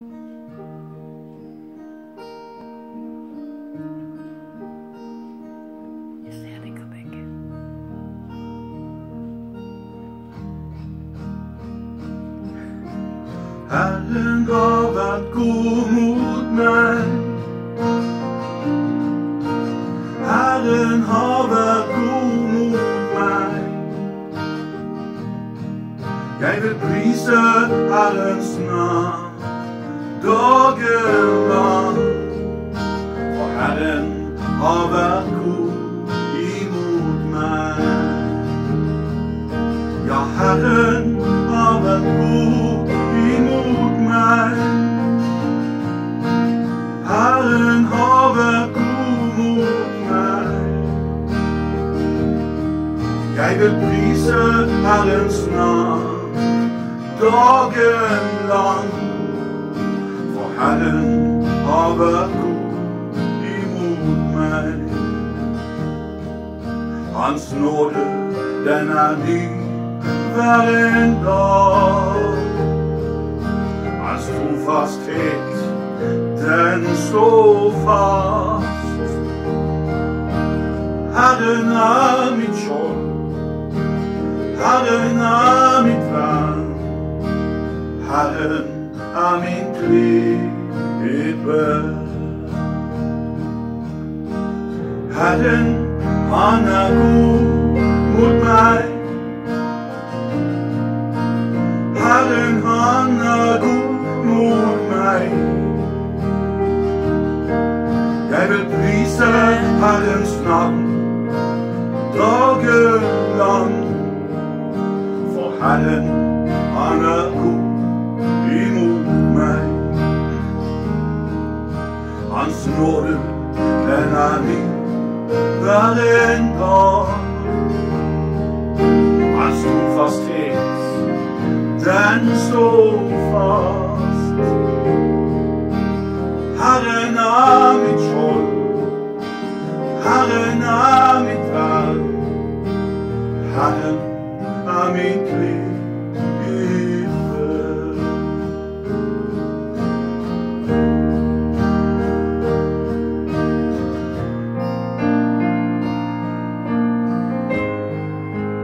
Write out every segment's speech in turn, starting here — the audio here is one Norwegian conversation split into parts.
Herren har vært god mot meg. Herren har vært god mot meg. Jeg vil prise Herrens navn dagen lang. For Herren har vært god imot meg. Ja, Herren har vært god imot meg. Herren har vært god mot meg. Jeg vil prise Herrens navn dagen lang. Herren har vært god imot meg. Hans nåde, den er ny hver en dag. Hans trofasthet, den står fast. Herren er mitt skjold, Herren er mitt vern. Herren er min klippe. Herren, han er god mot meg. Herren, han er god mot meg. Jeg vil prise Herrens navn dagen lang. For Herren, han er god imot meg. Hans nåde, den er ny darin Gott, Als du fast verstehst, denn so fast. Harren mit Schuld, harren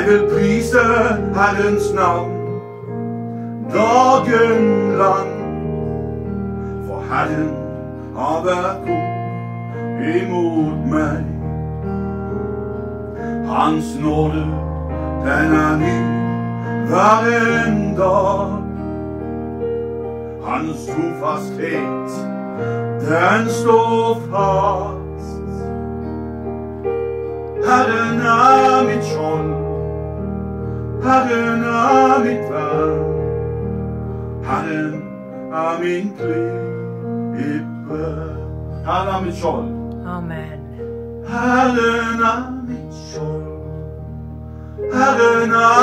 Jeg vil prise Herrens navn dagen lang. For Herren har vært god imot meg. Hans nåde, den er ny hver en dag. Hans trofasthet, den står fast. Herren er mitt vern. Herren er min klippe. Herren er mitt skjold, Amen. Herren er mitt skjold. Herren er mitt vern.